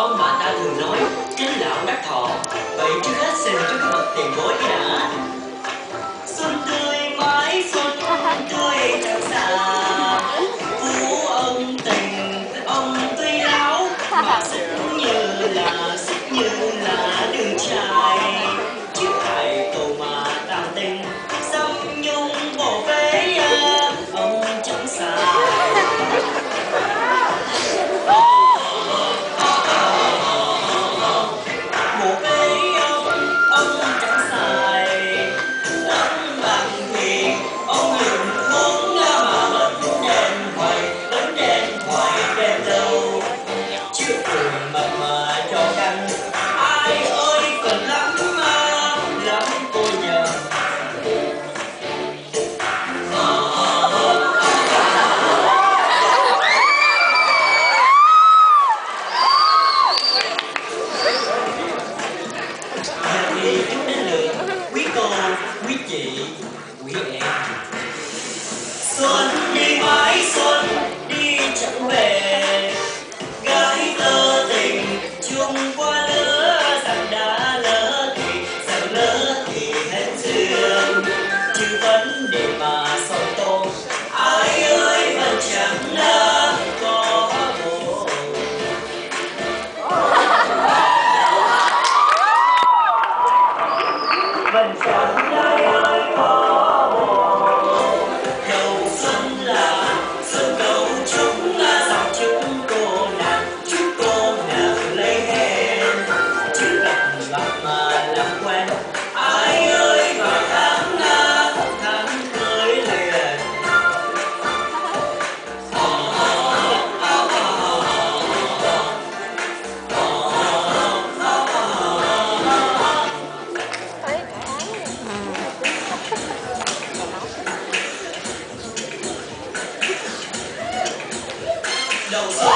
ông bà ta thường nói kính lão ông đắc thọ, vậy trước hết xin cho các bậc tiền bối đã xuân tươi mãi xuân tươi tươi quý em xuân đi mãi, xuân đi chẳng về. Gái tơ tình, chung qua lỡ rằng đã lỡ thì, rằng lỡ thì hết duyên. Chứ vấn đề mà son tô ai ơi vẫn chẳng lỡ có bồ mình Yeah,